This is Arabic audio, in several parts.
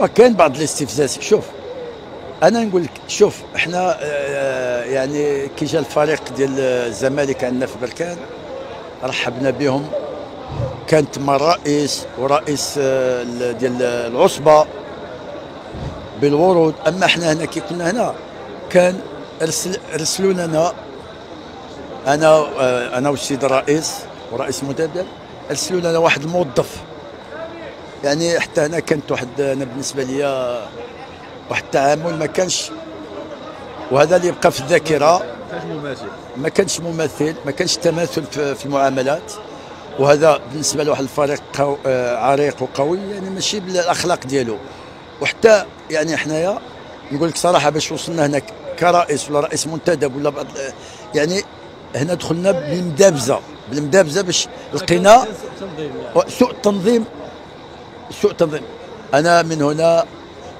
وكان بعض الاستفزاز. شوف أنا نقول لك شوف إحنا آه، يعني كي جا الفريق ديال الزمالك عندنا في بركان رحبنا بهم. كانت مع الرئيس ورئيس آه، ال- ديال العصبة بالورود. أما إحنا هنا كي كنا هنا كان رسل رسلوا لنا أنا آه، أنا والسيد الرئيس ورئيس مدبر ارسلوا لنا واحد الموظف. يعني حتى هنا كانت واحد أنا بالنسبة لي واحد التعامل ما كانش وهذا اللي يبقى في الذاكرة. ما كانش مماثل. ما كانش تماثل في, المعاملات. وهذا بالنسبة لواحد الفريق قو آه، عريق وقوي يعني ماشي بالأخلاق ديالو. وحتى يعني حنايا نقول لك صراحة باش وصلنا هناك كرئيس ولا رئيس منتدب ولا بعض يعني هنا دخلنا بالمدابزه بالمدابزة باش لقينا تنظيم يعني. سوء التنظيم. سوء التنظيم أنا من هنا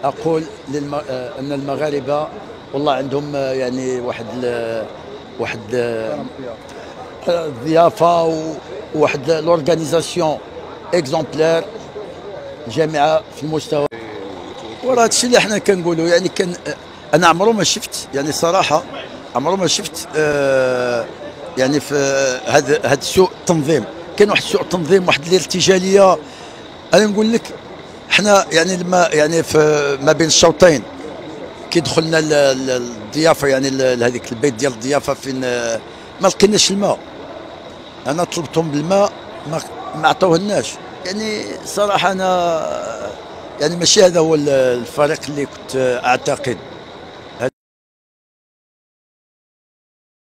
أقول للم... آه، أن المغاربة والله عندهم آه، يعني واحد ال... واحد آه، الضيافه و- وواحد l'organisation exemplaire جامعة في المستوى. وراه هادشي اللي حنا كنقولوا يعني كان أنا عمرو ما شفت يعني صراحة عمرو ما شفت آه يعني في هذا هذا سوء التنظيم كان واحد سوء التنظيم واحد الارتجالية أنا نقول لك إحنا يعني لما يعني في ما بين الشوطين كي دخلنا ال- ال- الضيافة يعني هذيك البيت ديال الضيافة فين ما لقيناش الماء. أنا طلبتهم بالماء ما ما عطوهناش يعني صراحة أنا يعني ماشي هذا هو ال- الفريق اللي كنت أعتقد.